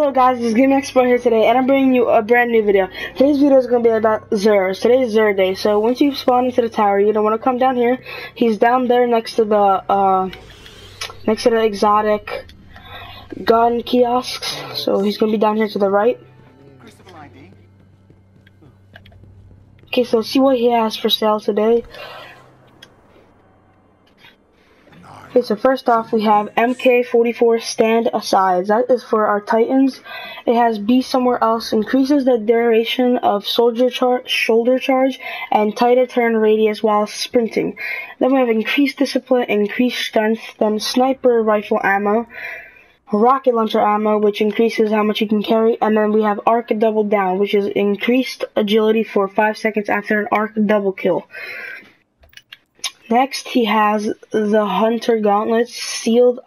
up guys, it's Game Expert here today, and I'm bringing you a brand new video. Today's video is going to be about Xur. Today's Xur day, so once you spawn into the tower, you don't want to come down here. He's down there next to the, uh, next to the exotic gun kiosks, so he's going to be down here to the right. Okay, so see what he has for sale today. Okay, so first off, we have MK44 Stand Aside. That is for our Titans. It has Be Somewhere Else, increases the duration of soldier char shoulder charge, and tighter turn radius while sprinting. Then we have Increased Discipline, Increased Strength, then Sniper Rifle Ammo, Rocket Launcher Ammo, which increases how much you can carry, and then we have Arc Double Down, which is increased agility for 5 seconds after an Arc Double Kill. Next, he has the Hunter Gauntlets sealed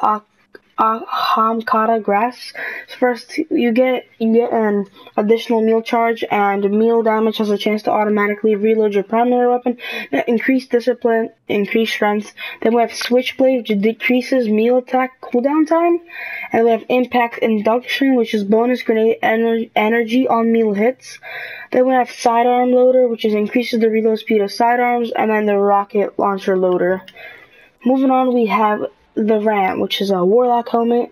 Ahamkara Grasps. First, you get you get an additional melee charge, and melee damage has a chance to automatically reload your primary weapon. Increased discipline, increased strength. Then we have Switchblade, which decreases melee attack cooldown time, and we have Impact Induction, which is bonus grenade ener energy on melee hits. Then we have Sidearm Loader, which is increases the reload speed of sidearms, and then the Rocket Launcher Loader. Moving on, we have the Ram, which is a Warlock helmet,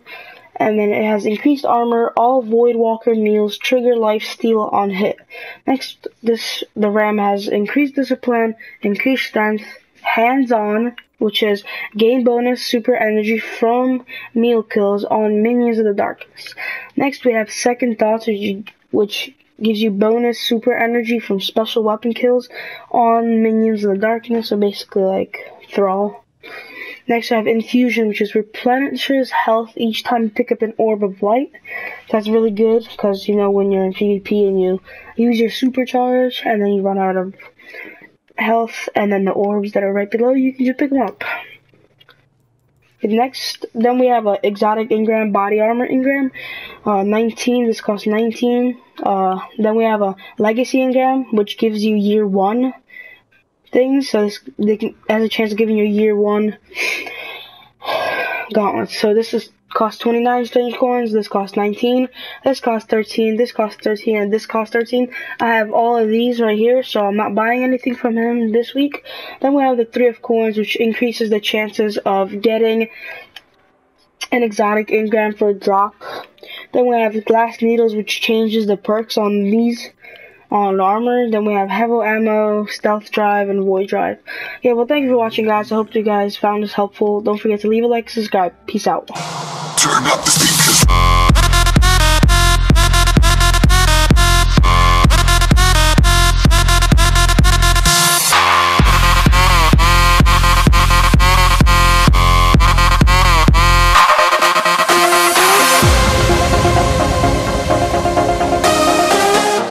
and then it has increased armor, all Voidwalker melees, trigger life steal on hit. Next, this the Ram has increased discipline, increased strength, hands on, which is gain bonus super energy from melee kills on minions of the darkness. Next, we have second thoughts, which gives you bonus super energy from special weapon kills on minions of the darkness, so basically like Thrall. Next, I have Infusion, which is replenishes health each time you pick up an orb of light. That's really good because you know when you're in PvP and you use your supercharge and then you run out of health, and then the orbs that are right below you can just pick them up. Next, then we have a exotic engram body armor engram, uh, 19. This costs 19. Uh, then we have a legacy engram, which gives you year one things, so this, they can has a chance of giving you year one gauntlets. So this is cost 29 strange coins, this costs 19, this costs 13, this costs 13, and this costs 13. I have all of these right here, so I'm not buying anything from him this week. Then we have the three of coins, which increases the chances of getting an exotic engram for a drop. Then we have glass needles, which changes the perks on these on armor. Then we have Heavy Ammo, Stealth Drive, and Void Drive. Yeah, well, thank you for watching, guys. I hope you guys found this helpful. Don't forget to leave a like, subscribe. Peace out. Turn up the speakers.